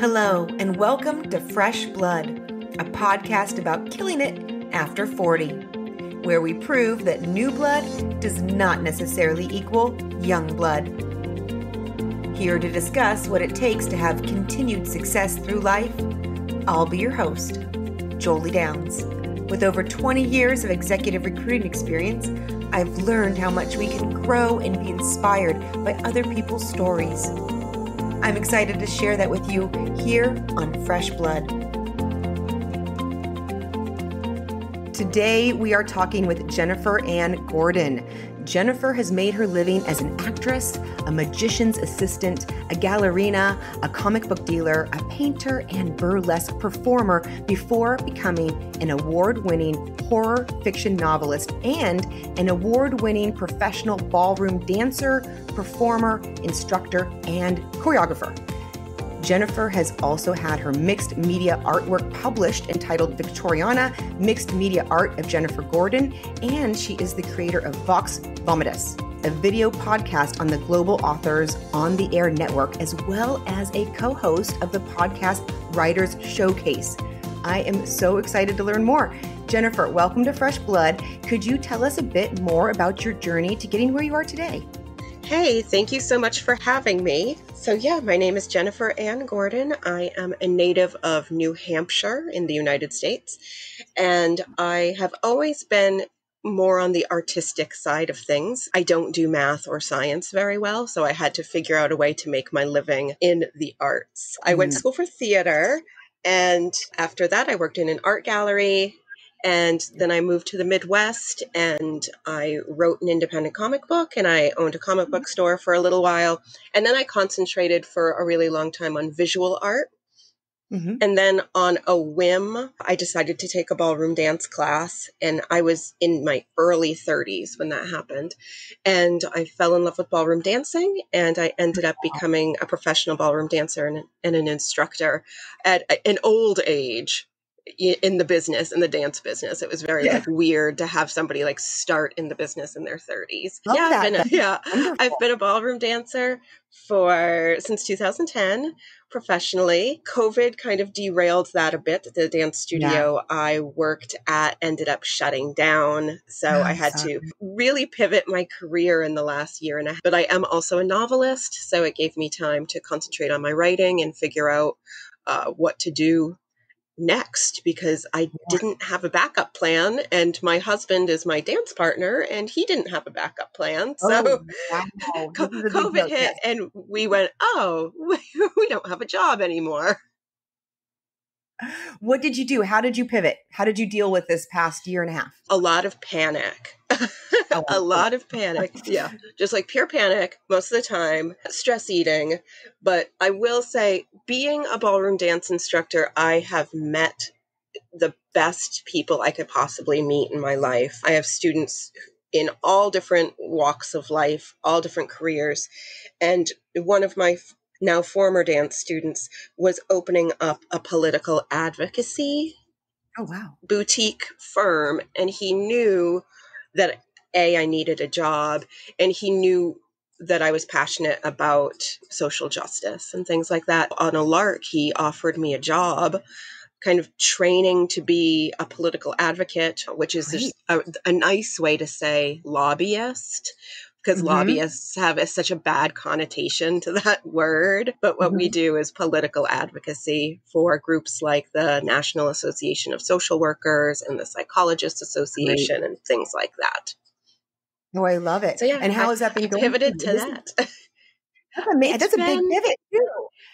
Hello, and welcome to Fresh Blood, a podcast about killing it after 40, where we prove that new blood does not necessarily equal young blood. Here to discuss what it takes to have continued success through life, I'll be your host, Jolie Downs. With over 20 years of executive recruiting experience, I've learned how much we can grow and be inspired by other people's stories. I'm excited to share that with you here on Fresh Blood. Today, we are talking with Jennifer Anne Gordon. Jennifer has made her living as an actress, a magician's assistant, a gallerina, a comic book dealer, a painter, and burlesque performer before becoming an award winning horror fiction novelist and an award winning professional ballroom dancer, performer, instructor, and choreographer. Jennifer has also had her mixed media artwork published entitled Victoriana Mixed Media Art of Jennifer Gordon, and she is the creator of Vox Vomitus, a video podcast on the Global Authors on the Air Network, as well as a co host of the podcast Writers Showcase. I am so excited to learn more. Jennifer, welcome to Fresh Blood. Could you tell us a bit more about your journey to getting where you are today? Hey, thank you so much for having me. So, yeah, my name is Jennifer Anne Gordon. I am a native of New Hampshire in the United States, and I have always been more on the artistic side of things. I don't do math or science very well, so I had to figure out a way to make my living in the arts. I went to mm. school for theater, and after that, I worked in an art gallery and then I moved to the Midwest and I wrote an independent comic book and I owned a comic book mm-hmm. store for a little while. And then I concentrated for a really long time on visual art. Mm-hmm. And then on a whim, I decided to take a ballroom dance class. And I was in my early 30s when that happened. And I fell in love with ballroom dancing. And I ended up becoming a professional ballroom dancer and, and an instructor at an old age in the business in the dance business it was very yeah. like weird to have somebody like start in the business in their 30s Love yeah I've been a, yeah wonderful. I've been a ballroom dancer for since 2010 professionally covid kind of derailed that a bit the dance studio yeah. i worked at ended up shutting down so oh, i had sorry. to really pivot my career in the last year and a half but i am also a novelist so it gave me time to concentrate on my writing and figure out uh, what to do next because I didn't have a backup plan and my husband is my dance partner and he didn't have a backup plan. So oh, wow. COVID hit and we went, "Oh, we don't have a job anymore." What did you do? How did you pivot? How did you deal with this past year and a half? A lot of panic. Oh, a lot of panic. Yeah. Just like pure panic most of the time, stress eating. But I will say, being a ballroom dance instructor, I have met the best people I could possibly meet in my life. I have students in all different walks of life, all different careers. And one of my now former dance students was opening up a political advocacy oh wow. boutique firm and he knew that a i needed a job and he knew that i was passionate about social justice and things like that. On a lark he offered me a job kind of training to be a political advocate which is a, a nice way to say lobbyist because mm-hmm. lobbyists have a, such a bad connotation to that word. But what mm-hmm. we do is political advocacy for groups like the National Association of Social Workers and the Psychologists Association and things like that. Oh, I love it. So, yeah, and how I, has that been going? Pivoted to that. That's, amazing. That's a been, big pivot too.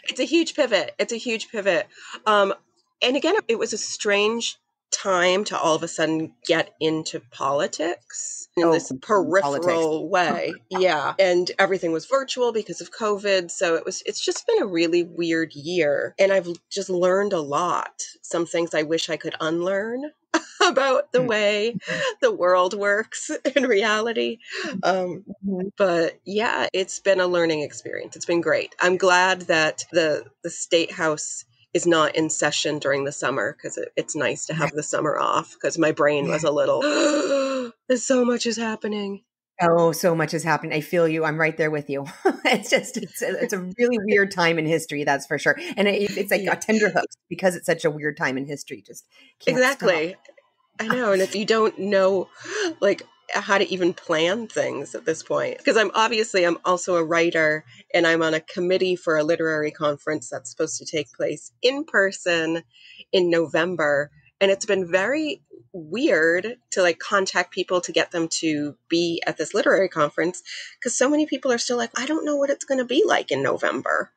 It's a huge pivot. It's a huge pivot. Um, and again, it was a strange time to all of a sudden get into politics in oh, this peripheral politics. way. yeah. And everything was virtual because of COVID. So it was it's just been a really weird year. And I've just learned a lot. Some things I wish I could unlearn about the mm. way the world works in reality. Um, mm-hmm. but yeah, it's been a learning experience. It's been great. I'm glad that the the state house is not in session during the summer because it, it's nice to have the summer off because my brain was a little there's so much is happening Oh, so much has happened. I feel you. I'm right there with you. it's just, it's a, it's a really weird time in history, that's for sure. And it, it's like a tender hook because it's such a weird time in history. Just exactly. Stop. I know. And if you don't know, like, how to even plan things at this point because i'm obviously i'm also a writer and i'm on a committee for a literary conference that's supposed to take place in person in november and it's been very weird to like contact people to get them to be at this literary conference because so many people are still like i don't know what it's going to be like in november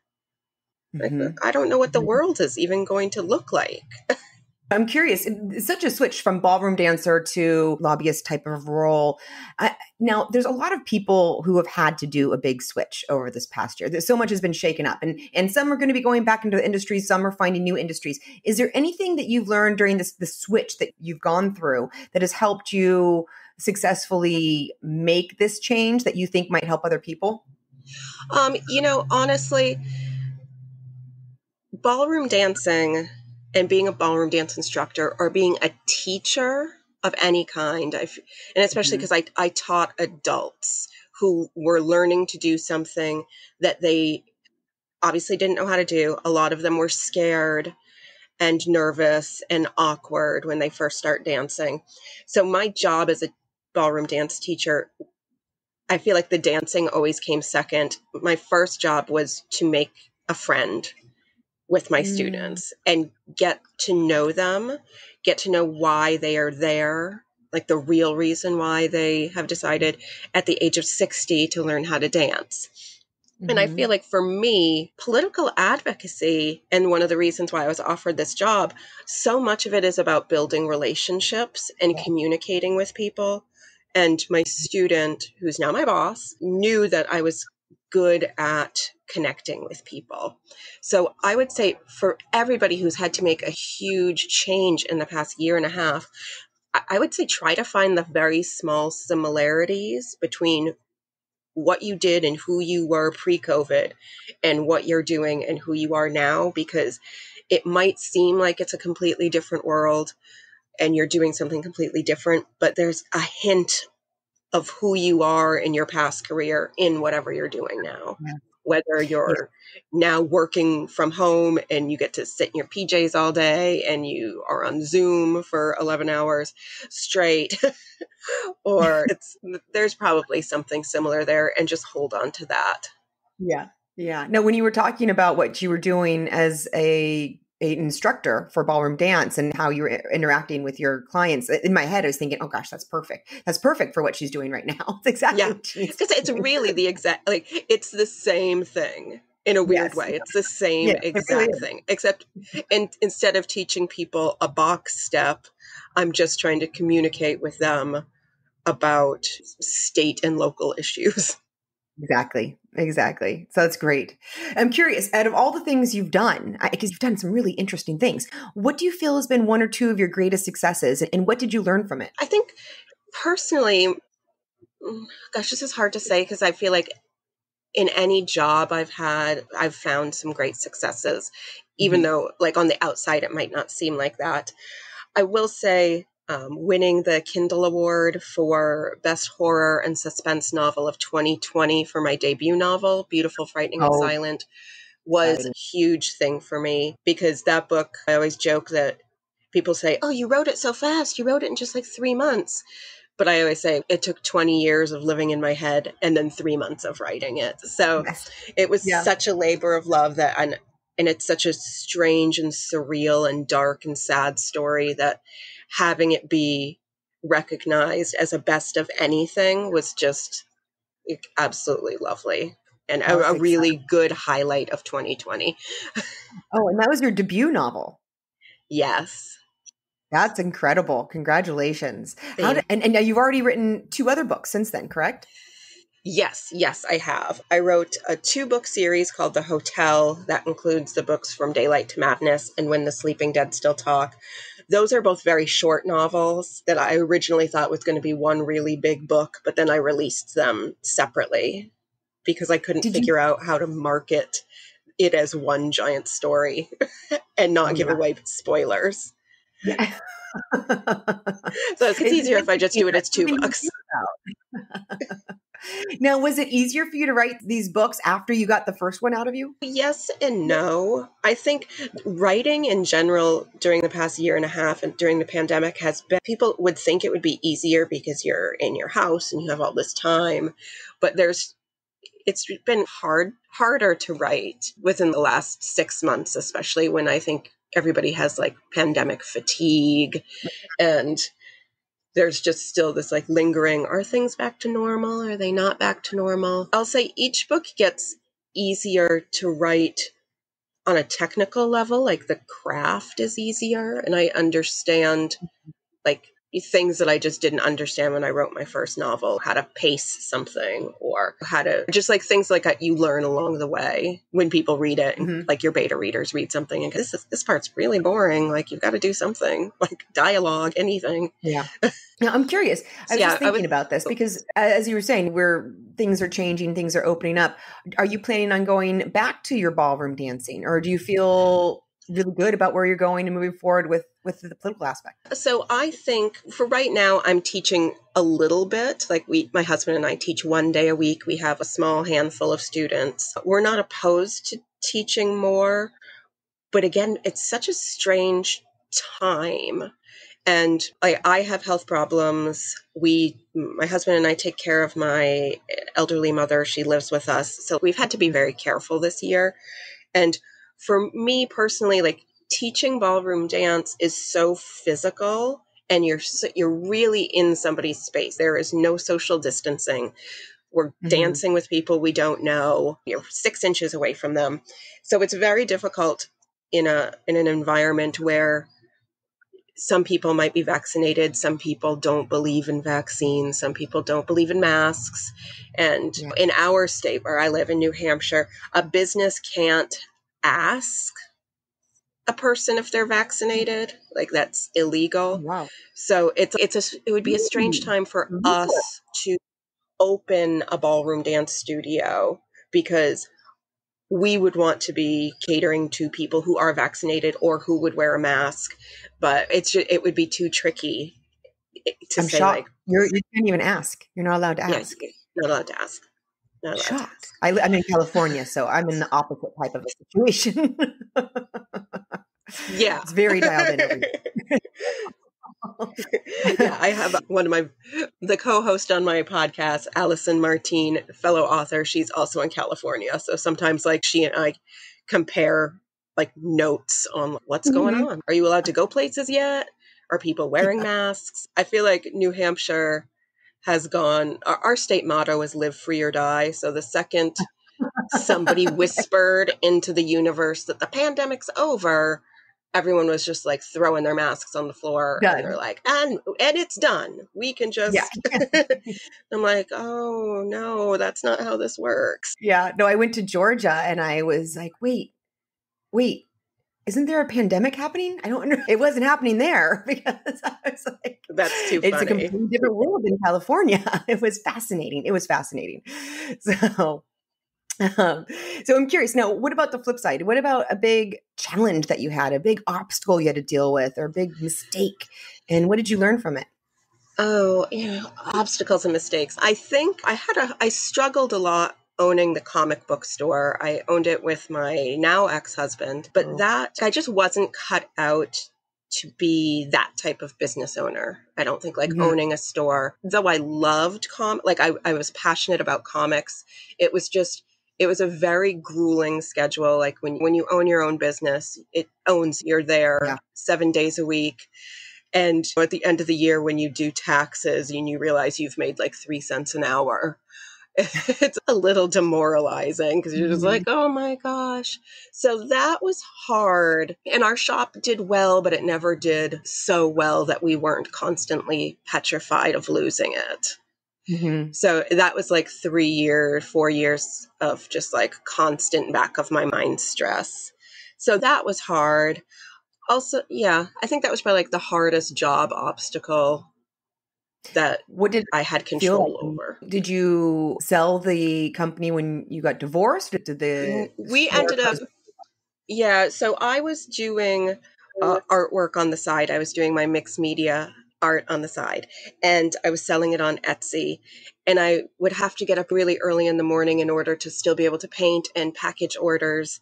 mm-hmm. like, i don't know what the mm-hmm. world is even going to look like I'm curious, such a switch from ballroom dancer to lobbyist type of role. I, now, there's a lot of people who have had to do a big switch over this past year. There's so much has been shaken up, and and some are going to be going back into the industries. Some are finding new industries. Is there anything that you've learned during this the switch that you've gone through that has helped you successfully make this change that you think might help other people? Um, you know, honestly, ballroom dancing and being a ballroom dance instructor or being a teacher of any kind I've, and especially because mm-hmm. I, I taught adults who were learning to do something that they obviously didn't know how to do. A lot of them were scared and nervous and awkward when they first start dancing. So my job as a ballroom dance teacher i feel like the dancing always came second. My first job was to make a friend with my mm. students and get to know them, get to know why they are there, like the real reason why they have decided at the age of 60 to learn how to dance. Mm-hmm. And I mm-hmm. feel like for me, political advocacy, and one of the reasons why I was offered this job, so much of it is about building relationships and yeah. communicating with people. And my student, who's now my boss, knew that I was good at connecting with people. So I would say for everybody who's had to make a huge change in the past year and a half, I would say try to find the very small similarities between what you did and who you were pre COVID and what you're doing and who you are now, because it might seem like it's a completely different world and you're doing something completely different, but there's a hint of who you are in your past career in whatever you're doing now. Yeah. Whether you're now working from home and you get to sit in your PJs all day and you are on Zoom for 11 hours straight, or it's there's probably something similar there, and just hold on to that. Yeah. Yeah. Now, when you were talking about what you were doing as a instructor for ballroom dance and how you were interacting with your clients in my head i was thinking oh gosh that's perfect. That's perfect for what she's doing right now. It's exactly. Yeah because it's really the exact like it's the same thing in a weird yes. way. It's the same yeah, exact really thing except in, instead of teaching people a box step i'm just trying to communicate with them about state and local issues Exactly. Exactly. So that's great. I'm curious, out of all the things you've done, because you've done some really interesting things, what do you feel has been one or two of your greatest successes and what did you learn from it? I think personally, mm, gosh, this is hard to say because I feel like in any job I've had, I've found some great successes, even mm-hmm. though, like, on the outside, it might not seem like that. I will say um, winning the Kindle Award for Best Horror and Suspense Novel of 2020 for my debut novel, Beautiful, Frightening, oh. and Silent, was a huge thing for me because that book, I always joke that people say, Oh, you wrote it so fast. You wrote it in just like three months. But I always say it took 20 years of living in my head and then three months of writing it. So yes. it was yeah. such a labor of love that, and, and it's such a strange and surreal and dark and sad story that having it be recognized as a best of anything was just absolutely lovely and a, a really good highlight of 2020. oh, and that was your debut novel. Yes. That's incredible. Congratulations. Did, and, and you've already written two other books since then, correct? Yes, yes, I have. I wrote a two book series called The Hotel that includes the books From Daylight to Madness and When the Sleeping Dead Still Talk. Those are both very short novels that I originally thought was going to be one really big book, but then I released them separately because I couldn't Did figure you- out how to market it as one giant story and not oh, give yeah. away spoilers. Yeah. so it's, it's easier if I just do it as two books. Now, was it easier for you to write these books after you got the first one out of you? Yes and no. I think writing in general during the past year and a half and during the pandemic has been, people would think it would be easier because you're in your house and you have all this time. But there's, it's been hard, harder to write within the last six months, especially when I think everybody has like pandemic fatigue and there's just still this like lingering are things back to normal? Are they not back to normal? I'll say each book gets easier to write on a technical level like the craft is easier and i understand like things that I just didn't understand when I wrote my first novel, how to pace something or how to just like things like you learn along the way when people read it, mm-hmm. like your beta readers read something and this is, this part's really boring. Like you've got to do something like dialogue, anything. Yeah. Now I'm curious. I was yeah, just thinking was, about this because as you were saying, where things are changing, things are opening up. Are you planning on going back to your ballroom dancing or do you feel really good about where you're going and moving forward with with the political aspect? So I think for right now I'm teaching a little bit. Like we my husband and I teach one day a week. We have a small handful of students. We're not opposed to teaching more, but again, it's such a strange time. And I, I have health problems. We, my husband and I take care of my elderly mother. She lives with us. So we've had to be very careful this year. And for me personally, like teaching ballroom dance is so physical and you're you're really in somebody's space. There is no social distancing. We're mm-hmm. dancing with people we don't know. You're six inches away from them, so it's very difficult in a in an environment where some people might be vaccinated, some people don't believe in vaccines, some people don't believe in masks. And yeah. in our state where I live in New Hampshire, a business can't ask a person if they're vaccinated like that's illegal. Oh, wow. So it's it's a it would be a strange mm. time for mm-hmm. us to open a ballroom dance studio because we would want to be catering to people who are vaccinated or who would wear a mask but it's just, it would be too tricky eh, to I'm say shocked. like You're, you can't even ask. You're not allowed to ask. yeah, not allowed to ask shocked. I, am in California, so I'm in the opposite type of a situation. yeah, it's very dialed in. yeah, I have one of my the co-host on my podcast, Allison Martine, fellow author. She's also in California, so sometimes like she and I compare like notes on what's going mm-hmm. on. Are you allowed to go places yet? Are people wearing yeah. masks? I feel like New Hampshire has gone our, our, state motto is live free or die. So the second somebody whispered into the universe that the pandemic's over everyone was just like throwing their masks on the floor done. and they're like and and it's done. We can just yeah. i'm like oh no that's not how this works. Yeah. No i went to georgia and i was like wait wait isn't there a pandemic happening? I don't know. It wasn't happening there because I was like, that's too It's funny. a completely different world in California. It was fascinating. It was fascinating. So, um, so I'm curious now, what about the flip side? What about a big challenge that you had, a big obstacle you had to deal with, or a big mistake? And what did you learn from it? Oh, yeah, obstacles and mistakes. I think I had a, I struggled a lot owning the comic book store. I owned it with my now ex husband, but oh. that I just wasn't cut out to be that type of business owner. I don't think like mm-hmm. owning a store, though I loved com like I, I was passionate about comics. It was just it was a very grueling schedule. Like when when you own your own business, it owns you're there yeah. seven days a week. And at the end of the year, when you do taxes and you realize you've made like three cents an hour, it's a little demoralizing because you're just mm-hmm. like, oh my gosh. So that was hard. And our shop did well, but it never did so well that we weren't constantly petrified of losing it. Mm-hmm. So that was like three years, four years of just like constant back of my mind stress. So that was hard. Also, yeah, I think that was probably like the hardest job obstacle that what did I had control like? over. Did you sell the company when you got divorced? Did the we ended up? Yeah, so I was doing uh, artwork on the side. I was doing my mixed media art on the side and I was selling it on Etsy. And I would have to get up really early in the morning in order to still be able to paint and package orders.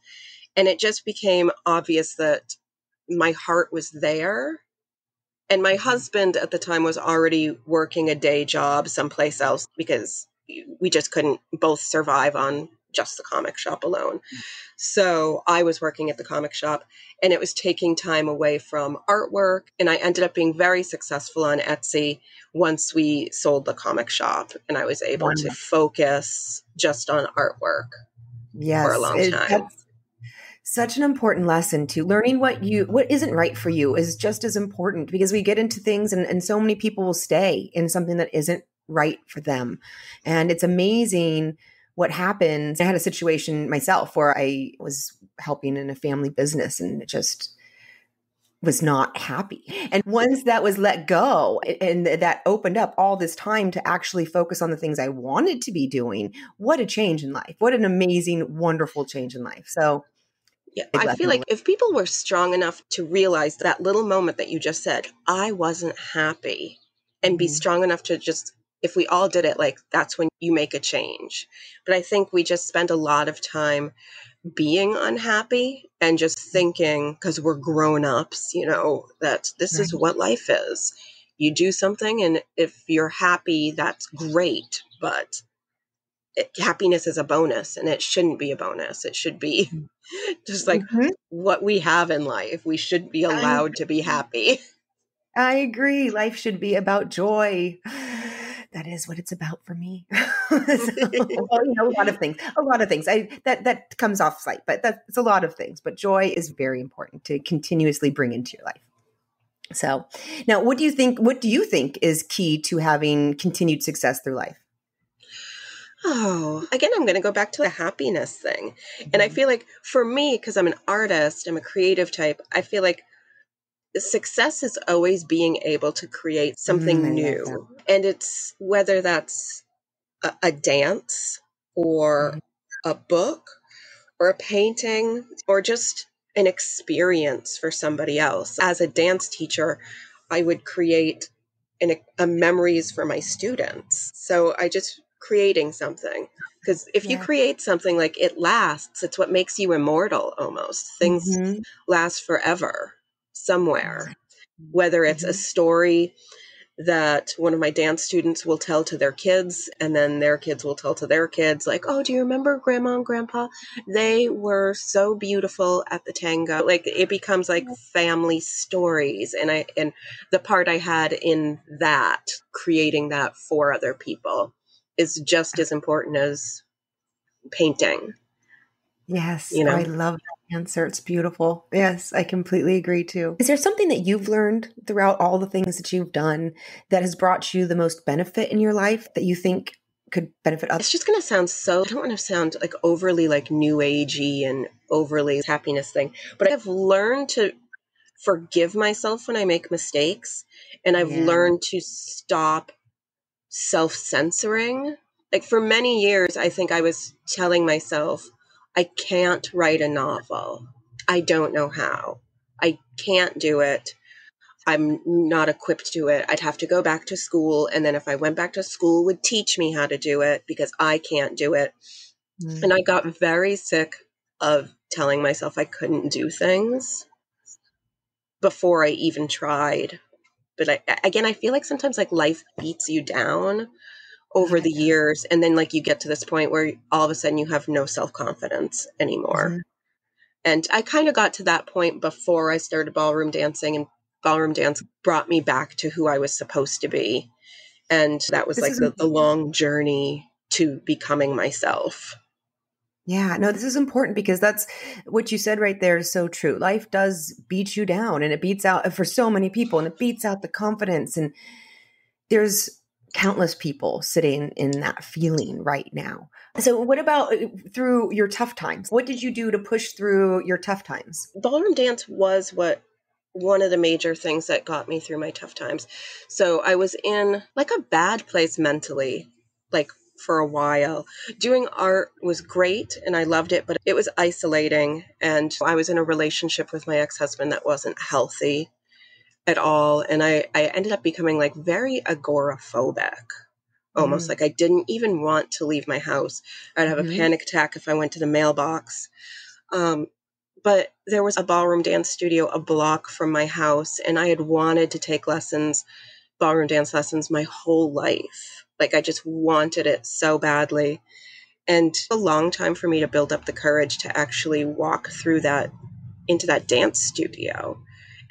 And it just became obvious that my heart was there. And my husband at the time was already working a day job someplace else because we just couldn't both survive on just the comic shop alone. So I was working at the comic shop and it was taking time away from artwork. And I ended up being very successful on Etsy once we sold the comic shop and I was able Wonderful. to focus just on artwork yes, for a long it, time. Such an important lesson to learning what you what isn't right for you is just as important because we get into things and, and so many people will stay in something that isn't right for them. And it's amazing what happens. I had a situation myself where I was helping in a family business and it just was not happy. And once that was let go and that opened up all this time to actually focus on the things I wanted to be doing, what a change in life. What an amazing, wonderful change in life. So, yeah, I feel like if people were strong enough to realize that little moment that you just said, I wasn't happy, and be mm-hmm. strong enough to just if we all did it, like that's when you make a change. But I think we just spend a lot of time being unhappy and just thinking, because we're grown ups, you know, that this right. is what life is. You do something, and if you're happy, that's great. But it, happiness is a bonus, and it shouldn't be a bonus. It should be just like mm-hmm. what we have in life. We should be allowed to be happy. I agree. Life should be about joy that is what it's about for me. so, well, you know, a lot of things, a lot of things. I that that comes off site, but that's a lot of things. But joy is very important to continuously bring into your life. So, now, what do you think? What do you think is key to having continued success through life? Oh, again, I'm going to go back to the happiness thing. And I mm-hmm. feel like for me, because I'm an artist, I'm a creative type, I feel like success is always being able to create something mm, new. And it's whether that's a, a dance or mm. a book or a painting or just an experience for somebody else. As a dance teacher, I would create an, a memories for my students. So I just creating something. Because if yeah. you create something like it lasts. It's what makes you immortal almost. Things mm-hmm. last forever somewhere, whether it's a mm-hmm. story that one of my dance students will tell to their kids and then their kids will tell to their kids like oh do you remember grandma and grandpa? They were so beautiful at the tango. Like it becomes like family stories and i and the part i had in that creating that for other people is just as important as painting yes you know i love that answer. It's beautiful. Yes, I completely agree too. Is there something that you've learned throughout all the things that you've done that has brought you the most benefit in your life that you think could benefit others? It's just going to sound so, I don't want to sound like overly like new agey and overly happiness thing, but I've learned to forgive myself when I make mistakes and I've yeah. learned to stop self censoring. Like for many years, I think I was telling myself, I can't write a novel. I don't know how. I can't do it. I'm not equipped to it. I'd have to go back to school. And then if I went back to school, would teach me how to do it because I can't do it. Mm. And I got very sick of telling myself I couldn't do things before I even tried. But I, again, I feel like sometimes like life beats you down over the years and then like you get to this point where all of a sudden you have no self-confidence anymore. Mm-hmm. and i kind of got to that point before i started ballroom dancing and ballroom dance brought me back to who i was supposed to be. And that was this like the, the long journey to becoming myself yeah, no, this is important because that's what you said right there is so true. Life does beat you down and it beats out for so many people and it beats out the confidence. And there's countless people sitting in that feeling right now. So, what about uh, through your tough times? What did you do to push through your tough times? Ballroom dance was what one of the major things that got me through my tough times. So, I was in like a bad place mentally, like for a while. Doing art was great and I loved it, but it was isolating. And I was in a relationship with my ex husband that wasn't healthy. at all. And I, I ended up becoming like very agoraphobic. Almost Mm. like I didn't even want to leave my house. I'd have a panic attack if I went to the mailbox. Um, but there was a ballroom dance studio a block from my house, and I had wanted to take lessons, ballroom dance lessons, my whole life. Like I just wanted it so badly. And a long time for me to build up the courage to actually walk through that into that dance studio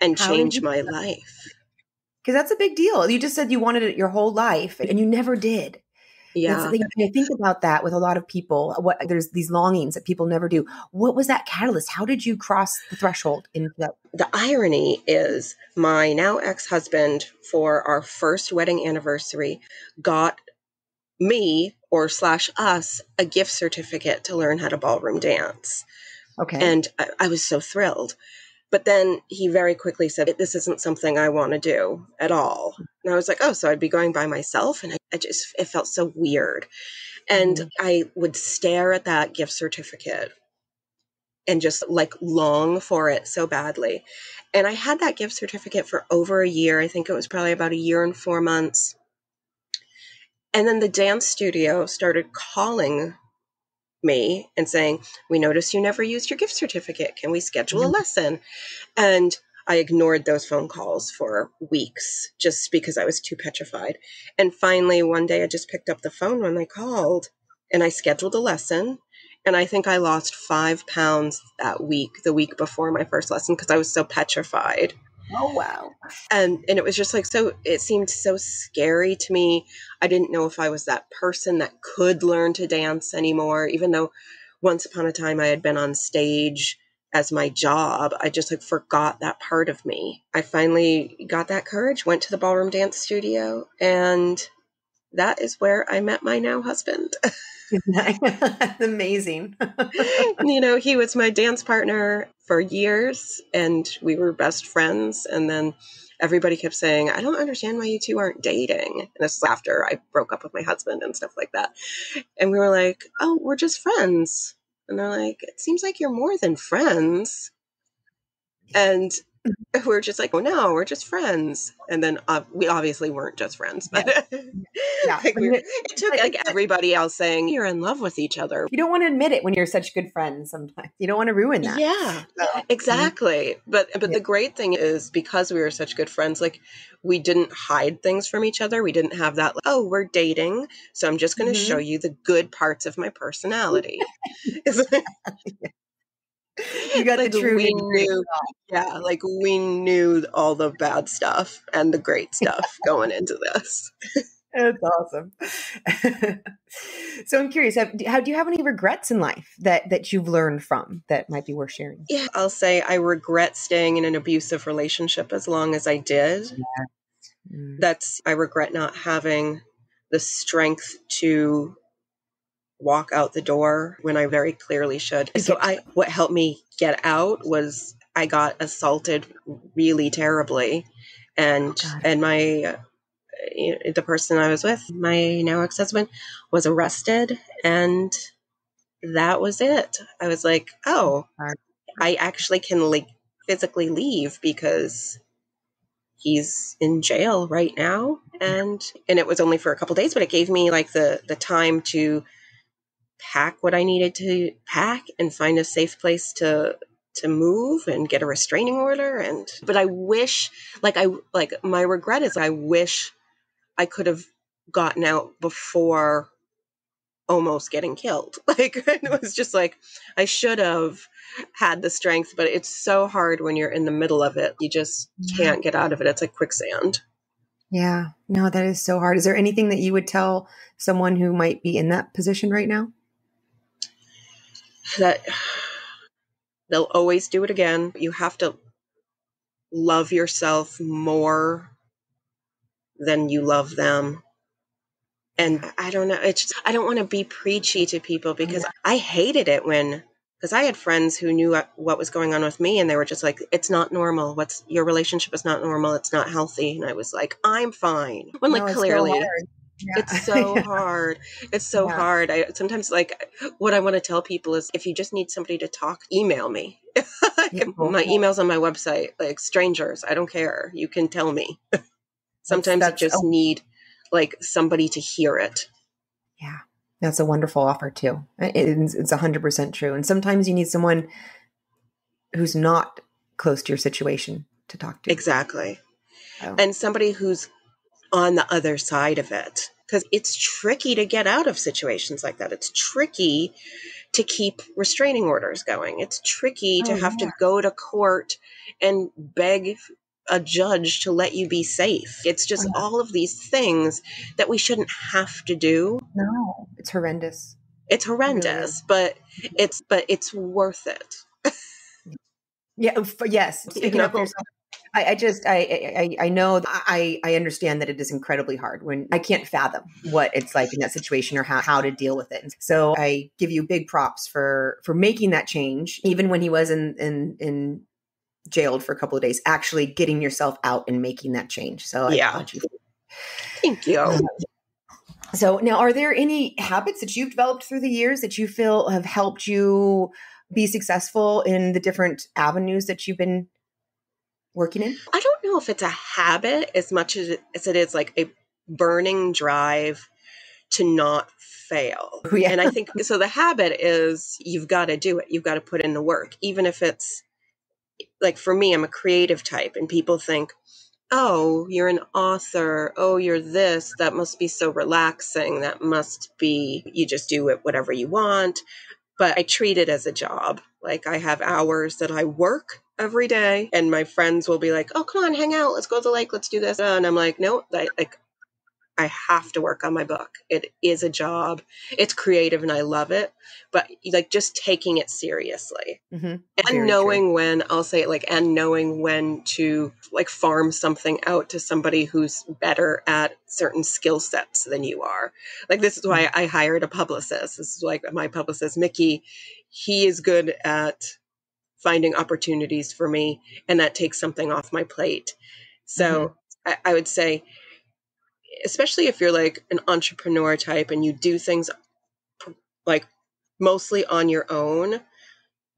and How change my life. Because that's a big deal. You just said you wanted it your whole life and you never did. Yeah. I think about that with a lot of people. What there's these longings that people never do. What was that catalyst? How did you cross the threshold into that? the irony is my now ex-husband for our first wedding anniversary got me or slash us a gift certificate to learn how to ballroom dance Okay. and I, I was so thrilled but then he very quickly said this isn't something i want to do at all. And i was like oh so i'd be going by myself? And i, I just it felt so weird. And Mhm. i would stare at that gift certificate and just like long for it so badly. And i had that gift certificate for over a year. I think it was probably about a year and four months. And then the dance studio started calling me and saying, We noticed you never used your gift certificate. Can we schedule a Mhm. lesson? And I ignored those phone calls for weeks just because I was too petrified. And finally, one day I just picked up the phone when they called and I scheduled a lesson. And I think I lost five pounds that week, the week before my first lesson, because I was so petrified oh wow. and and it was just like so it seemed so scary to me. I didn't know if i was that person that could learn to dance anymore even though once upon a time i had been on stage as my job i just like forgot that part of me. I finally got that courage went to the ballroom dance studio and that is where i met my now husband amazing. you know, he was my dance partner for years and we were best friends. And then everybody kept saying, I don't understand why you two aren't dating. And this was after I broke up with my husband and stuff like that. And we were like, oh, we're just friends. And they're like, it seems like you're more than friends. And we are just like, oh no, we're just friends. And then uh, we obviously weren't just friends, but Yeah. like we were- it- took like everybody else saying you're in love with each other. you don't want to admit it when you're such good friends. Sometimes you don't want to ruin that. Yeah, So, exactly. But but Yeah. the great thing is because we were such good friends, like we didn't hide things from each other. We didn't have that. Like, oh, we're dating, so I'm just going to Mhm. show you the good parts of my personality. You got Like, the true. we knew, yeah, like we knew all the bad stuff and the great stuff going into this. That's awesome. so I'm curious. Have, how do you have any regrets in life that that you've learned from that might be worth sharing? Yeah, I'll say I regret staying in an abusive relationship as long as I did. Mm. that's I regret not having the strength to walk out the door when I very clearly should. So I what helped me get out was I got assaulted really terribly and oh, God. and my know, the person I was with, my now ex-husband was arrested and that was it. I was like, "Oh, I actually can like physically leave because he's in jail right now and and it was only for a couple days but it gave me like the the time to pack what i needed to pack and find a safe place to to move and get a restraining order and but i wish like i like my regret is i wish i could have gotten out before almost getting killed. Like it was just like i should have had the strength but it's so hard when you're in the middle of it. You just can't get out of it. It's like quicksand. Yeah, no, that is so hard. Is there anything that you would tell someone who might be in that position right now? That they'll always do it again. You have to love yourself more than you love them. And I don't know, it's just, I don't want to be preachy to people because I hated it when because I had friends who knew what- was going on with me and they were just like it's not normal. What's your relationship is not normal. It's not healthy. And I was like, I'm fine. When No, like so clearly hard. Yeah. It's so hard. It's so yeah. hard. I sometimes like what I want to tell people is if you just need somebody to talk, email me. my email's on my website. Like strangers, I don't care. You can tell me. sometimes that's, you just oh. need like somebody to hear it. Yeah. That's a wonderful offer too. It's, it's 100% true. And sometimes you need someone who's not close to your situation to talk to. Exactly. Oh. And somebody who's on the other side of it because it's tricky to get out of situations like that. It's tricky to keep restraining orders going. It's tricky oh, to have yeah. to go to court and beg a judge to let you be safe. It's oh, just oh. all of these things that we shouldn't have to do. No, it's horrendous. It's horrendous, really. but it's but it's worth it. yeah. Oh, yes. Speaking of I, I just I, I, I know I I understand that it is incredibly hard when I can't fathom what it's like in that situation or how how to deal with it. So I give you big props for for making that change, even when he was in in in jailed for a couple of days, actually getting yourself out and making that change. So yeah, you. thank you. Uh, so now, are there any habits that you've developed through the years that you feel have helped you be successful in the different avenues that you've been working in? I don't know if it's a habit as much as it, as it is like a burning drive to not fail. Yeah. And I think so. The habit is you've got to do it. You've got to put in the work, even if it's like for me, I'm a creative type, and people think, oh, you're an author. Oh, you're this. That must be so relaxing. That must be, you just do it whatever you want. But I treat it as a job. Like I have hours that I work every day and my friends will be like oh come on hang out. Let's go to the lake. Let's do this. And i'm like no I, like i have to work on my book. It is a job. It's creative and i love it. But like just taking it seriously. Mm-hmm. and Very knowing true. when i'll say it like and knowing when to like farm something out to somebody who's better at certain skill sets than you are. Like this is why mm-hmm. i hired a publicist. This is like my publicist mickey he is good at finding opportunities for me and that takes something off my plate. So mm-hmm. I, I, would say especially if you're like an entrepreneur type and you do things like mostly on your own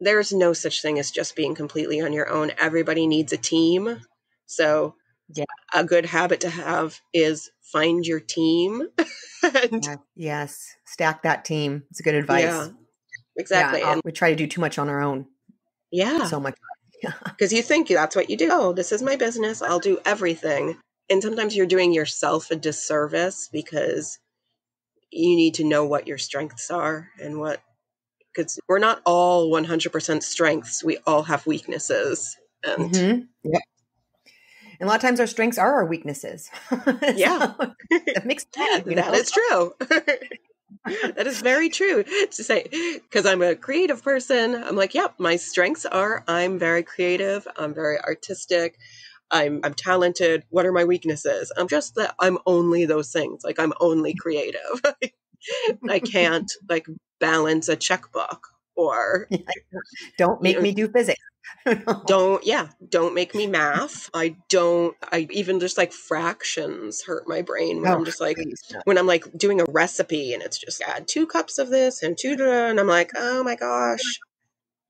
there's no such thing as just being completely on your own. Everybody needs a team. So yeah. a good habit to have is find your team and, yeah. yes. Stack that team. It's a good advice. Yeah, exactly yeah, and we try to do too much on our own yeah. So much. Because you think that's what you do. Oh, this is my business. I'll do everything. And sometimes you're doing yourself a disservice because you need to know what your strengths are and what, because we're not all 100% strengths. We all have weaknesses. And mm-hmm. yeah. And a lot of times our strengths are our weaknesses. yeah. that makes sense. You know? That is true. That is very true to say because I'm a creative person. I'm like, yep, my strengths are I'm very creative, I'm very artistic, I'm I'm talented. What are my weaknesses? I'm just that I'm only those things. Like I'm only creative. I can't like balance a checkbook or don't make you know, me do physics. don't yeah don't make me math. I don't i even just like fractions hurt my brain when oh, i'm just like when i'm like doing a recipe and it's just add two cups of this and two and i'm like oh my gosh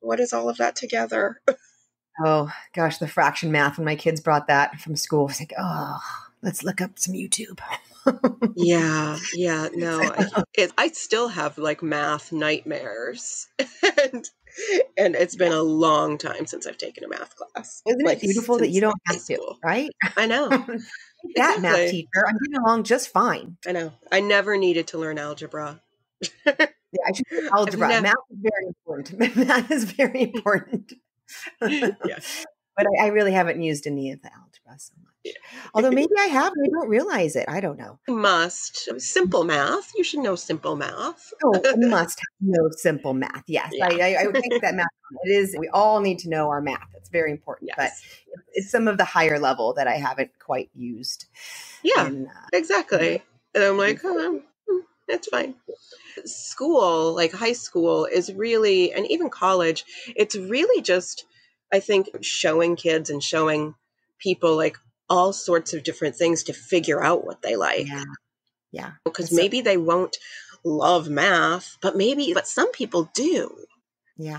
what is all of that together? Oh gosh the fraction math when my kids brought that from school. I was like oh let's look up some youtube yeah yeah no I, it, I still have like math nightmares and and it's been a long time since I've taken a math class. Isn't like, it beautiful that you don't have to, right? I know. that exactly. math teacher, I'm getting along just fine. I know. I never needed to learn algebra. yeah, I should algebra. Never... Math is very important. math is very important. yes. But I, I, really haven't used any of the algebra so much. Although maybe I have, I don't realize it. I don't know. You must simple math. You should know simple math. oh, must know simple math. Yes, yeah. I, I, I, think that math. It is. We all need to know our math. It's very important. Yes. But it's some of the higher level that I haven't quite used. Yeah, in, uh, exactly. And I'm like, oh, it's fine. School, like high school, is really, and even college, it's really just, I think, showing kids and showing people like all sorts of different things to figure out what they like. Yeah. Yeah. Because maybe they won't love math, but maybe, but some people do. Yeah.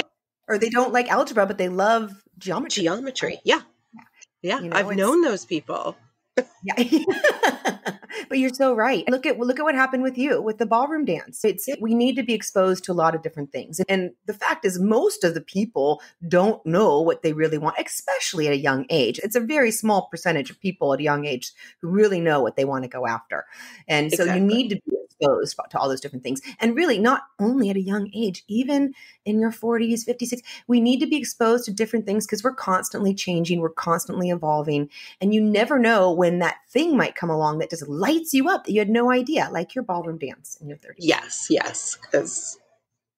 Or they don't like algebra, but they love geometry. Geometry. Yeah. Yeah. You know, I've known those people. Yeah. but you're so right. Look at look at what happened with you with the ballroom dance. It's we need to be exposed to a lot of different things. And the fact is most of the people don't know what they really want, especially at a young age. It's a very small percentage of people at a young age who really know what they want to go after. And so exactly. you need to be exposed to all those different things. And really, not only at a young age, even in your 40s, 50s, we need to be exposed to different things because we're constantly changing, we're constantly evolving. And you never know when that thing might come along that just lights you up that you had no idea, like your ballroom dance in your 30s. Yes, yes. Because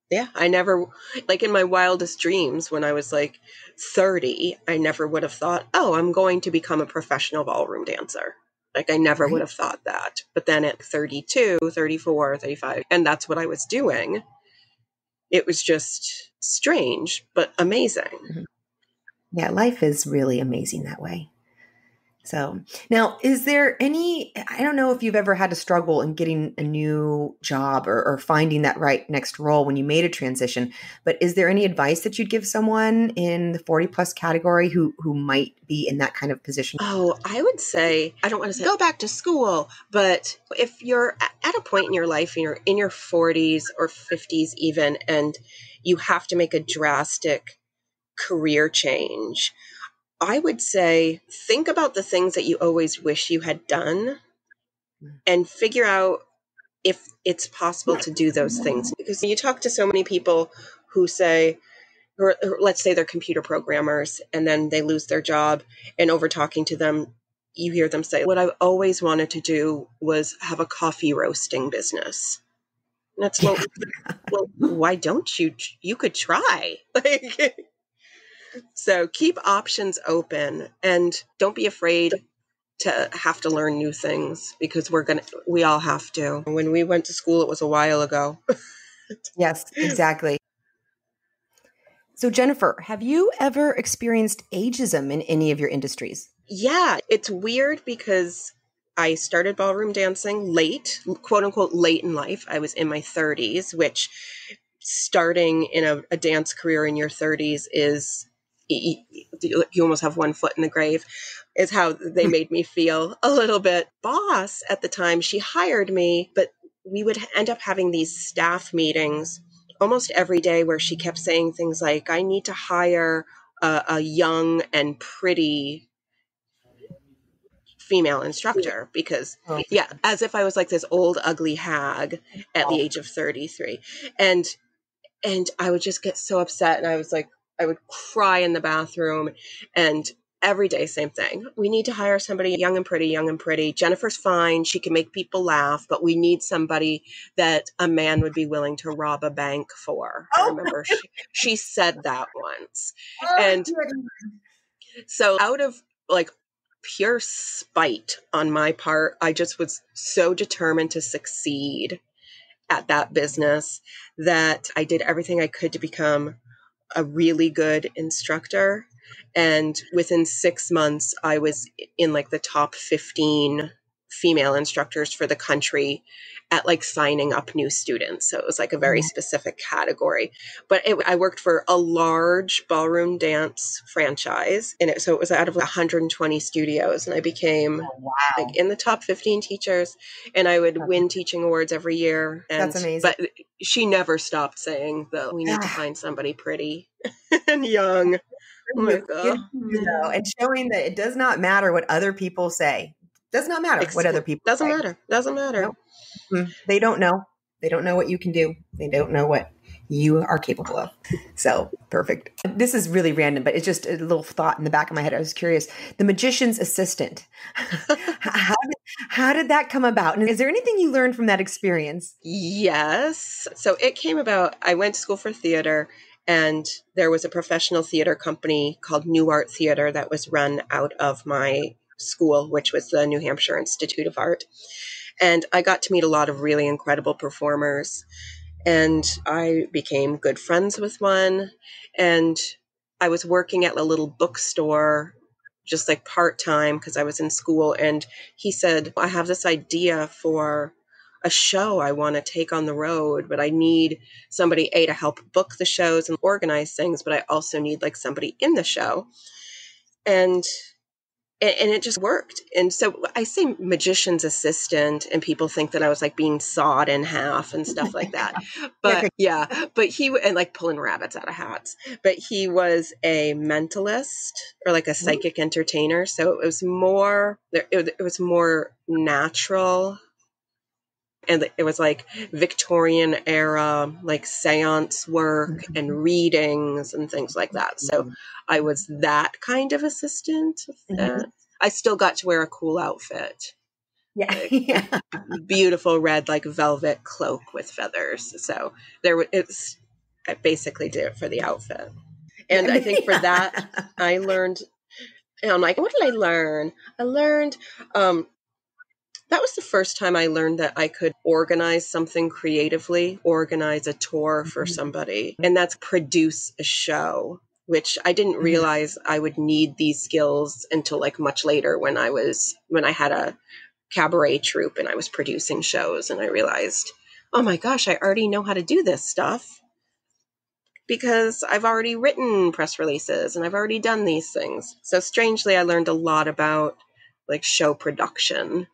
yeah, I never, like in my wildest dreams when I was like 30, I never would have thought, oh, I'm going to become a professional ballroom dancer. Like I never right. would have thought that. But then at 32, 34, 35, and that's what I was doing. It was just strange, but amazing. Mm-hmm. Yeah, life is really amazing that way. So now, is there any? I don't know if you've ever had to struggle in getting a new job or, or, finding that right next role when you made a transition. But is there any advice that you'd give someone in the forty plus category who who might be in that kind of position? Oh, I would say I don't want to say go back to school, but if you're at a point in your life and you're in your forties or fifties even, and you have to make a drastic career change I would say think about the things that you always wish you had done and figure out if it's possible to do those things. Because you talk to so many people who say, or, or let's say they're computer programmers and then they lose their job, and over talking to them, you hear them say, What I've always wanted to do was have a coffee roasting business. And that's well, well, why don't you? You could try. Like, so keep options open and don't be afraid to have to learn new things because we're going to, we all have to. When we went to school, it was a while ago. yes, exactly. So, Jennifer, have you ever experienced ageism in any of your industries? Yeah, it's weird because I started ballroom dancing late, quote unquote, late in life. I was in my 30s, which starting in a, a dance career in your 30s is you, you almost have one foot in the grave is how they made me feel a little bit. Boss at the time she hired me but we would end up having these staff meetings almost every day where she kept saying things like i need to hire a, a young and pretty female instructor because oh. yeah as if i was like this old ugly hag at the oh. age of 33 and and i would just get so upset and i was like I would cry in the bathroom. And every day same thing. We need to hire somebody young and pretty young and pretty. Jennifer's fine. She can make people laugh but we need somebody that a man would be willing to rob a bank for. Oh. i remember she, she, said that once. Oh, and so out of like pure spite on my part i just was so determined to succeed at that business that i did everything i could to become a really good instructor. And within six months, I was in like the top 15 female instructors for the country at like signing up new students. So it was like a very mm-hmm. specific category. But it, I worked for a large ballroom dance franchise, and it, so it was out of 120 studios, and I became oh, wow. like in the top 15 teachers, and I would win teaching awards every year. And, That's amazing. But she never stopped saying that we need to find somebody pretty and young. Oh my God. You know, and showing that it does not matter what other people say. Does not matter what other people doesn't say. matter. Doesn't matter. Mm-hmm. They don't know. They don't know what you can do. They don't know what you are capable of. So perfect. This is really random, but it's just a little thought in the back of my head. I was curious. The magician's assistant. how, did, how did that come about? And is there anything you learned from that experience? Yes. So it came about. I went to school for theater and there was a professional theater company called New Art Theater that was run out of my school, which was the New Hampshire Institute of Art. And I got to meet a lot of really incredible performers. And I became good friends with one. And I was working at a little bookstore just like part time because I was in school. And he said, I have this idea for a show I want to take on the road, but I need somebody A to help book the shows and organize things, but I also need like somebody in the show. And and, it just worked. And so I say magician's assistant, and people think that I was like being sawed in half and stuff like that. But yeah, but he and like pulling rabbits out of hats. But he was a mentalist or like a mm-hmm. psychic entertainer. So it was more. It was more natural and it was like Victorian era, like seance work mm-hmm. and readings and things like that. So mm-hmm. I was that kind of assistant. Mm-hmm. I still got to wear a cool outfit. Yeah. Yeah. beautiful red, like velvet cloak with feathers. So there it's, I basically did it for the outfit. And I think for that, I learned, and I'm like, what did I learn? I learned um, that was the first time I learned that I could organize something creatively, organize a tour for mm-hmm. somebody, and that's produce a show, which I didn't mm-hmm. realize I would need these skills until like much later when I was when I had a cabaret troupe and I was producing shows and I realized, "Oh my gosh, I already know how to do this stuff." Because I've already written press releases and I've already done these things. So strangely, I learned a lot about like show production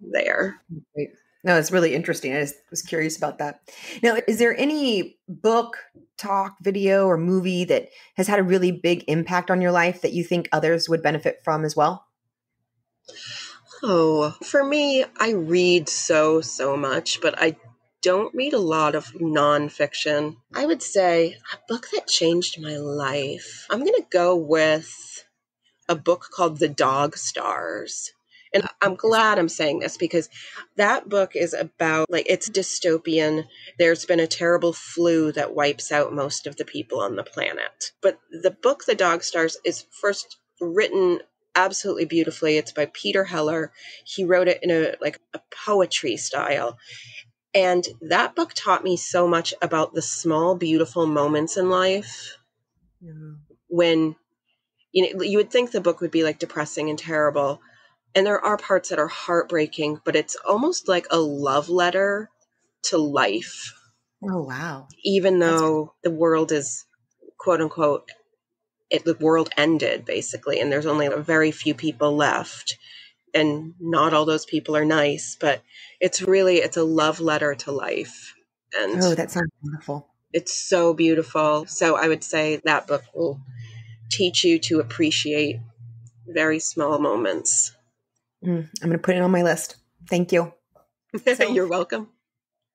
there. Great. No, it's really interesting. I just was curious about that. Now, is there any book, talk, video, or movie that has had a really big impact on your life that you think others would benefit from as well? Oh, for me, I read so, so much, but I don't read a lot of nonfiction. I would say a book that changed my life. I'm going to go with a book called The Dog Stars. And I'm glad I'm saying this because that book is about like it's dystopian. There's been a terrible flu that wipes out most of the people on the planet. But the book The Dog Stars is first written absolutely beautifully. It's by Peter Heller. He wrote it in a like a poetry style. And that book taught me so much about the small beautiful moments in life. Yeah. When you know you would think the book would be like depressing and terrible, and there are parts that are heartbreaking, but it's almost like a love letter to life. Oh wow. Even though the world is quote unquote it the world ended basically and there's only a very few people left and not all those people are nice, but it's really it's a love letter to life. And Oh, that sounds wonderful. It's so beautiful. So I would say that book will teach you to appreciate very small moments. Mm, I'm going to put it on my list. Thank you. So, You're welcome.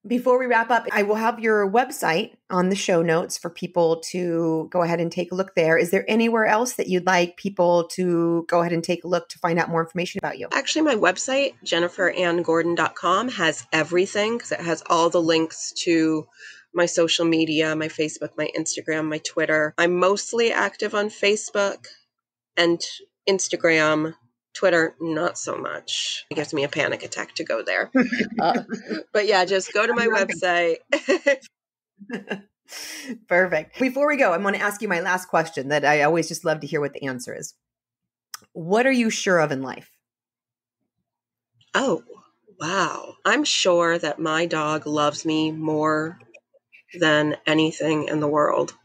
Before we wrap up, I will have your website on the show notes for people to go ahead and take a look there. Is there anywhere else that you'd like people to go ahead and take a look to find out more information about you? Actually, my website, jenniferannegordon.com, has everything because it has all the links to my social media, my Facebook, my Instagram, my Twitter. I'm mostly active on Facebook and Instagram Twitter, not so much. It gives me a panic attack to go there. uh, but yeah, just go to my website. Perfect. Before we go, I want to ask you my last question that I always just love to hear what the answer is. What are you sure of in life? Oh, wow. I'm sure that my dog loves me more than anything in the world.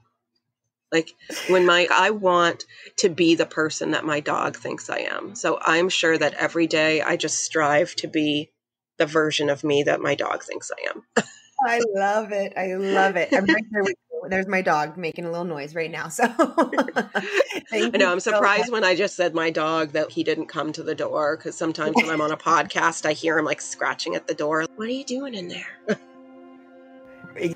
Like when my I want to be the person that my dog thinks I am. So I'm sure that every day I just strive to be the version of me that my dog thinks I am. I love it. I love it. I'm right there with you. There's my dog making a little noise right now. So I know I'm surprised so when I just said my dog that he didn't come to the door because sometimes when I'm on a podcast, I hear him like scratching at the door. What are you doing in there?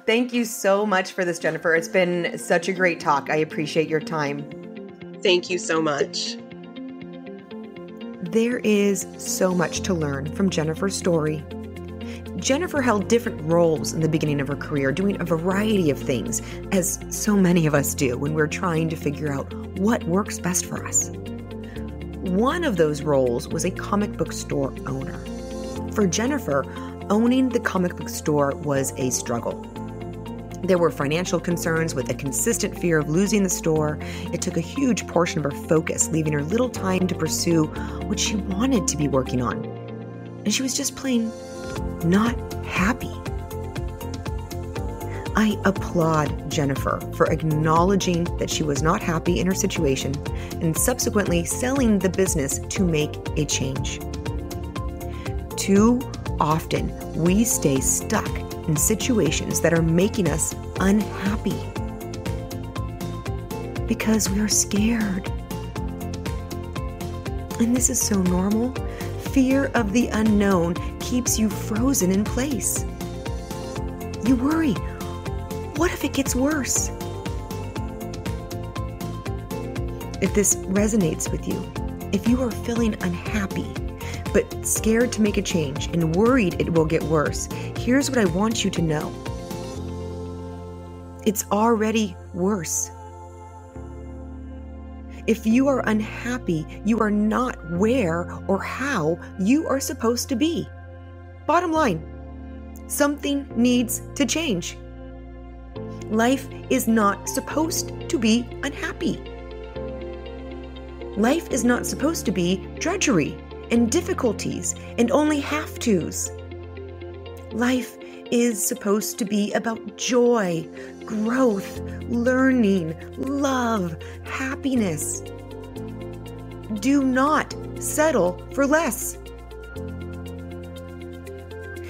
Thank you so much for this, Jennifer. It's been such a great talk. I appreciate your time. Thank you so much. There is so much to learn from Jennifer's story. Jennifer held different roles in the beginning of her career, doing a variety of things, as so many of us do when we're trying to figure out what works best for us. One of those roles was a comic book store owner. For Jennifer, owning the comic book store was a struggle. There were financial concerns with a consistent fear of losing the store. It took a huge portion of her focus, leaving her little time to pursue what she wanted to be working on. And she was just plain not happy. I applaud Jennifer for acknowledging that she was not happy in her situation and subsequently selling the business to make a change. Too often, we stay stuck in situations that are making us unhappy because we are scared. And this is so normal. Fear of the unknown keeps you frozen in place. You worry what if it gets worse? If this resonates with you, if you are feeling unhappy, but scared to make a change and worried it will get worse, here's what I want you to know it's already worse. If you are unhappy, you are not where or how you are supposed to be. Bottom line, something needs to change. Life is not supposed to be unhappy. Life is not supposed to be drudgery and difficulties and only have tos. Life is supposed to be about joy, growth, learning, love, happiness. Do not settle for less.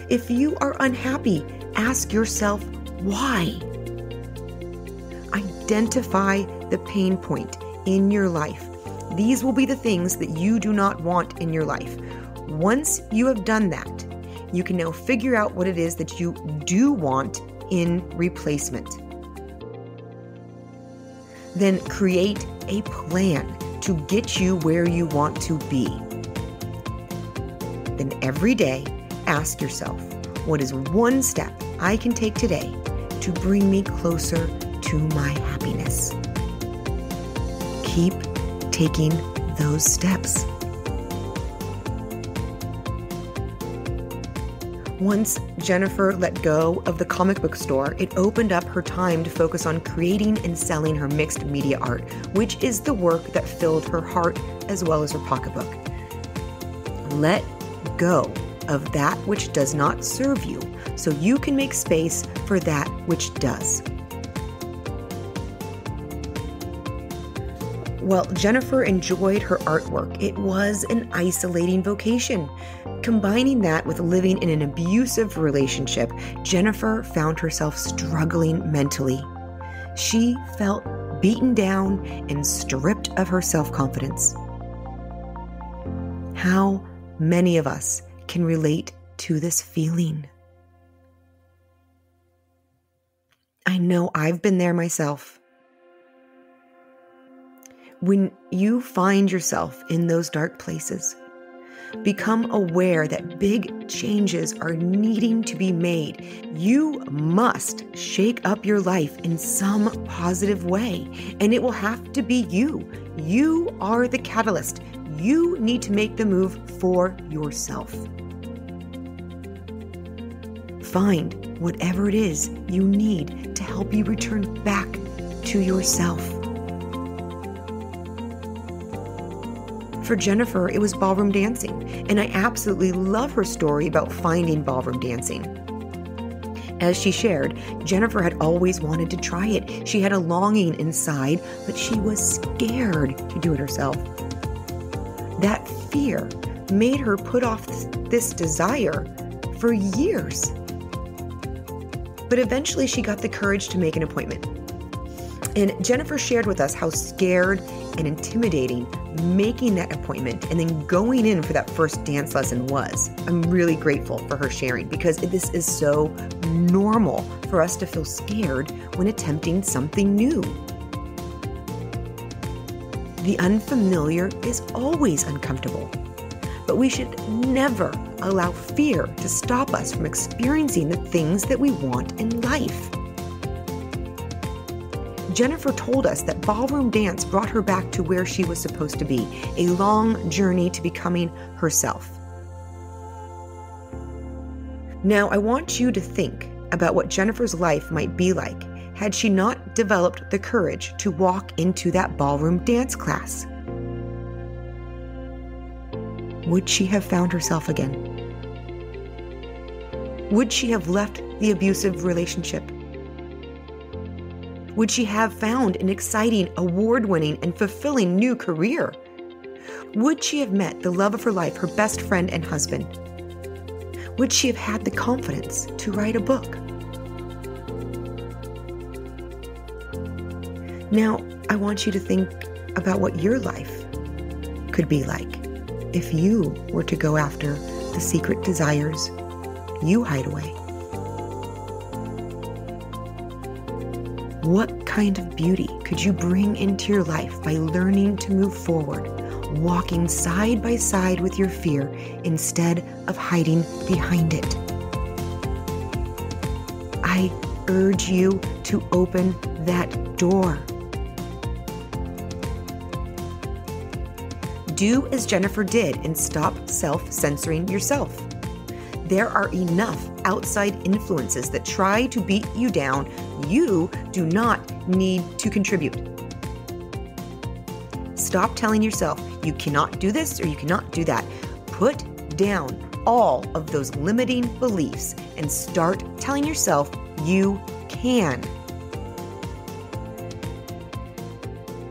If you are unhappy, ask yourself why identify the pain point in your life. These will be the things that you do not want in your life. Once you have done that, you can now figure out what it is that you do want in replacement. Then create a plan to get you where you want to be. Then every day, ask yourself what is one step I can take today to bring me closer to my happiness. Keep taking those steps. Once Jennifer let go of the comic book store, it opened up her time to focus on creating and selling her mixed media art, which is the work that filled her heart as well as her pocketbook. Let go of that which does not serve you so you can make space for that which does. While Jennifer enjoyed her artwork, it was an isolating vocation. Combining that with living in an abusive relationship, Jennifer found herself struggling mentally. She felt beaten down and stripped of her self confidence. How many of us can relate to this feeling? I know I've been there myself. When you find yourself in those dark places, become aware that big changes are needing to be made. You must shake up your life in some positive way, and it will have to be you. You are the catalyst. You need to make the move for yourself. Find whatever it is you need to help you return back to yourself. For Jennifer, it was ballroom dancing, and I absolutely love her story about finding ballroom dancing. As she shared, Jennifer had always wanted to try it. She had a longing inside, but she was scared to do it herself. That fear made her put off this desire for years. But eventually, she got the courage to make an appointment. And Jennifer shared with us how scared and intimidating making that appointment and then going in for that first dance lesson was. I'm really grateful for her sharing because this is so normal for us to feel scared when attempting something new. The unfamiliar is always uncomfortable, but we should never allow fear to stop us from experiencing the things that we want in life. Jennifer told us that ballroom dance brought her back to where she was supposed to be a long journey to becoming herself. Now, I want you to think about what Jennifer's life might be like had she not developed the courage to walk into that ballroom dance class. Would she have found herself again? Would she have left the abusive relationship? Would she have found an exciting, award winning, and fulfilling new career? Would she have met the love of her life, her best friend and husband? Would she have had the confidence to write a book? Now, I want you to think about what your life could be like if you were to go after the secret desires you hide away. What kind of beauty could you bring into your life by learning to move forward, walking side by side with your fear instead of hiding behind it? I urge you to open that door. Do as Jennifer did and stop self censoring yourself. There are enough outside influences that try to beat you down. You do not need to contribute. Stop telling yourself you cannot do this or you cannot do that. Put down all of those limiting beliefs and start telling yourself you can.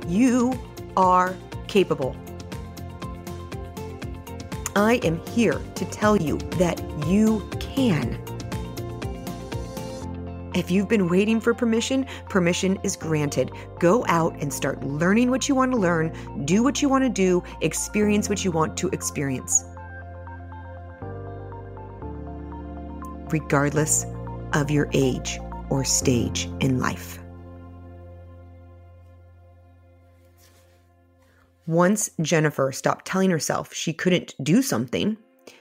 You are capable. I am here to tell you that you can. If you've been waiting for permission, permission is granted. Go out and start learning what you want to learn, do what you want to do, experience what you want to experience. Regardless of your age or stage in life. Once Jennifer stopped telling herself she couldn't do something,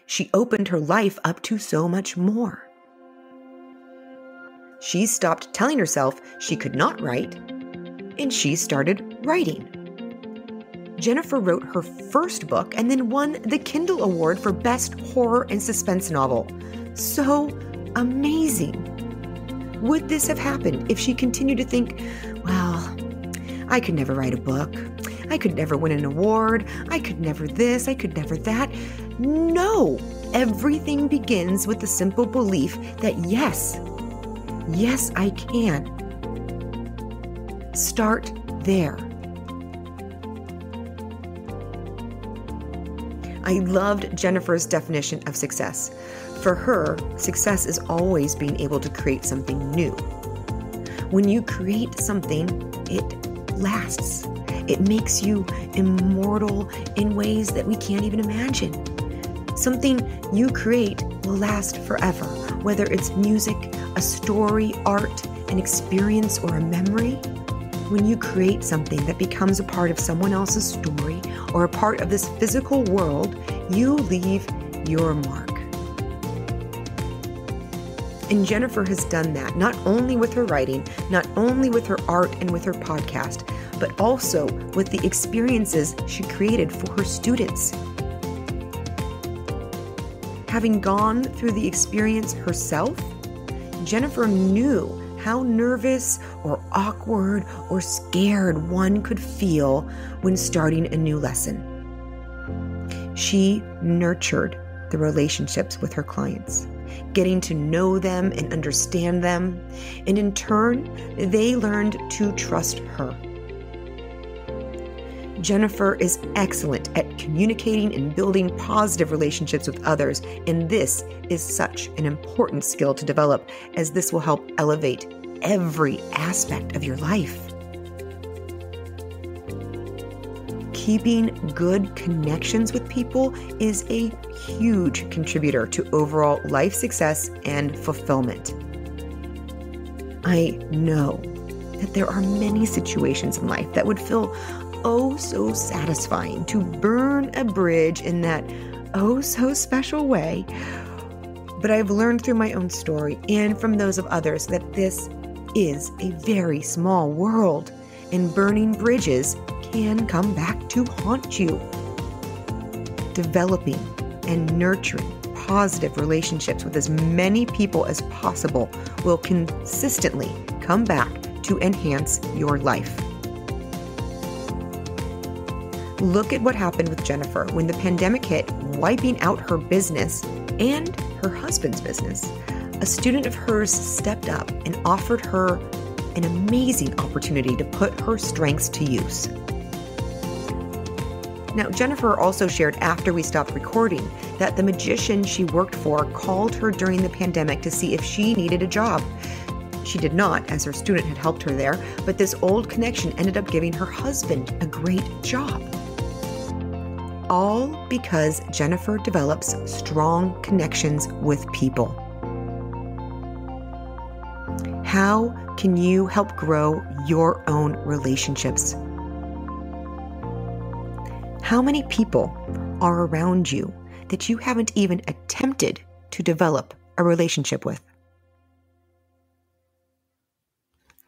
she opened her life up to so much more. She stopped telling herself she could not write, and she started writing. Jennifer wrote her first book and then won the Kindle Award for Best Horror and Suspense Novel. So amazing! Would this have happened if she continued to think, well, I could never write a book? I could never win an award. I could never this. I could never that. No, everything begins with the simple belief that yes, yes, I can. Start there. I loved Jennifer's definition of success. For her, success is always being able to create something new. When you create something, it lasts. It makes you immortal in ways that we can't even imagine. Something you create will last forever, whether it's music, a story, art, an experience, or a memory. When you create something that becomes a part of someone else's story or a part of this physical world, you leave your mark. And Jennifer has done that not only with her writing, not only with her art and with her podcast, but also with the experiences she created for her students. Having gone through the experience herself, Jennifer knew how nervous or awkward or scared one could feel when starting a new lesson. She nurtured the relationships with her clients, getting to know them and understand them, and in turn, they learned to trust her. Jennifer is excellent at communicating and building positive relationships with others, and this is such an important skill to develop as this will help elevate every aspect of your life. Keeping good connections with people is a huge contributor to overall life success and fulfillment. I know that there are many situations in life that would feel oh so satisfying to burn a bridge in that oh so special way. But I've learned through my own story and from those of others that this is a very small world, and burning bridges can come back to haunt you. Developing and nurturing positive relationships with as many people as possible will consistently come back to enhance your life. Look at what happened with Jennifer when the pandemic hit, wiping out her business and her husband's business. a student of hers stepped up and offered her an amazing opportunity to put her strengths to use. Now, Jennifer also shared after we stopped recording that the magician she worked for called her during the pandemic to see if she needed a job. She did not, as her student had helped her there, but this old connection ended up giving her husband a great job. All because Jennifer develops strong connections with people. How can you help grow your own relationships? How many people are around you that you haven't even attempted to develop a relationship with?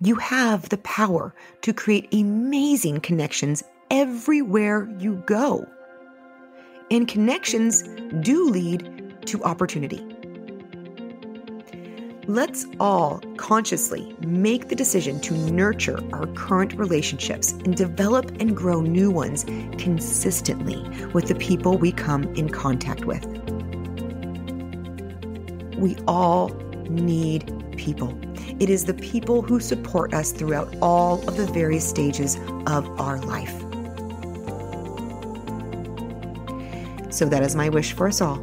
You have the power to create amazing connections everywhere you go. And connections do lead to opportunity. Let's all consciously make the decision to nurture our current relationships and develop and grow new ones consistently with the people we come in contact with. We all need people. It is the people who support us throughout all of the various stages of our life. So, that is my wish for us all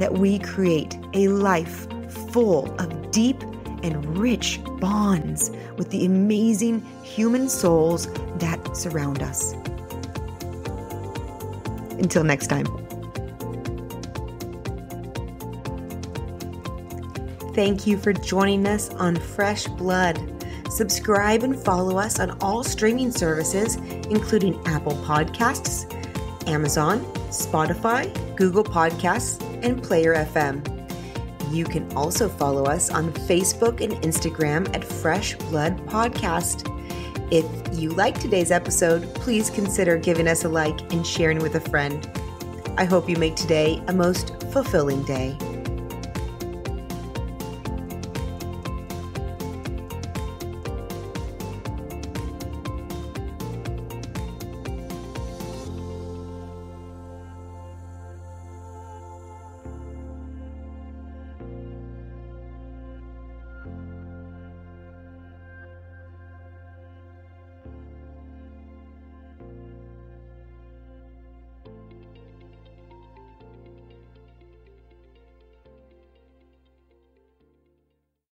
that we create a life full of deep and rich bonds with the amazing human souls that surround us. Until next time. Thank you for joining us on Fresh Blood. Subscribe and follow us on all streaming services, including Apple Podcasts, Amazon, Spotify, Google Podcasts, and Player FM. You can also follow us on Facebook and Instagram at Fresh Blood Podcast. If you like today's episode, please consider giving us a like and sharing with a friend. I hope you make today a most fulfilling day.